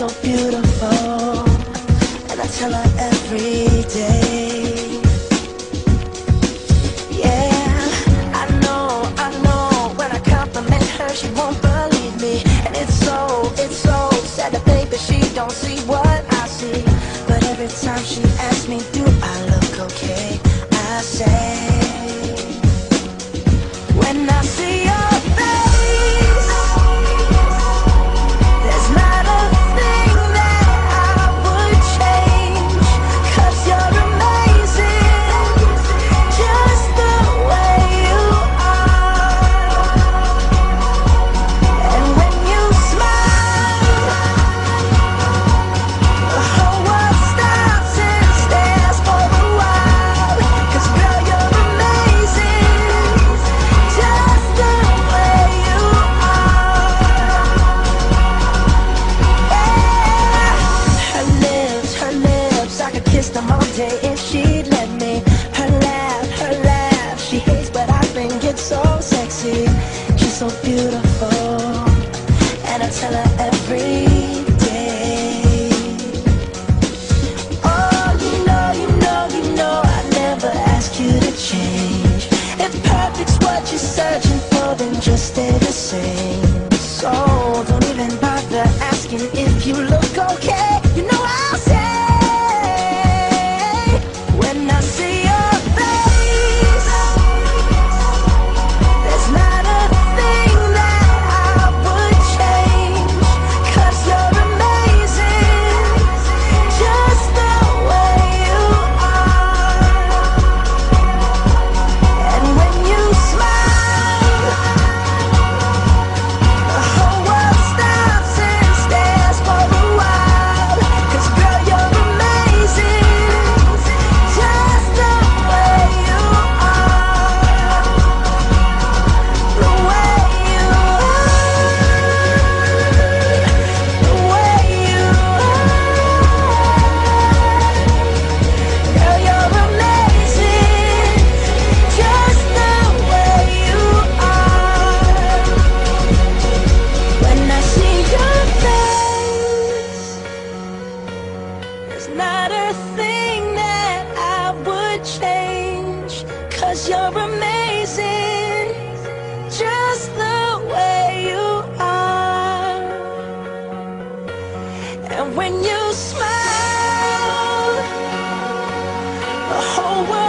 so beautiful, and I tell her every day. Yeah, I know, I know. When I compliment her, she won't believe me, and it's so, it's so sad that baby she don't see what. Cause you're amazing Just the way you are. And when you smile The whole world